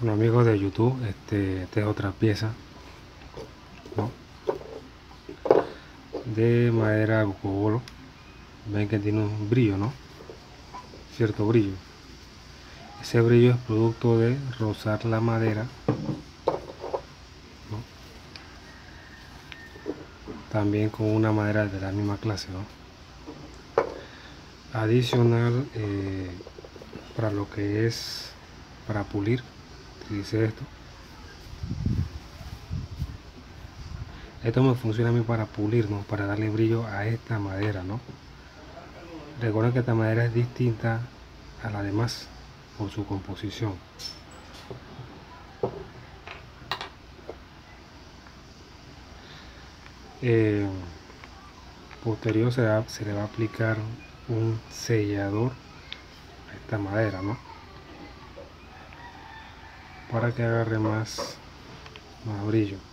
Bueno amigos de YouTube, este, esta es otra pieza de madera cocobolo. Ven que tiene un brillo, ¿no? Cierto brillo. Ese brillo es producto de rozar la madera. También con una madera de la misma clase, ¿no? Adicional eh, para lo que es para pulir dice esto. Esto me funciona a mí para pulir para darle brillo a esta madera no recuerden que esta madera es distinta a la demás por su composición. Eh, posterior se, se le va a aplicar un sellador a esta madera no para que agarre más, más brillo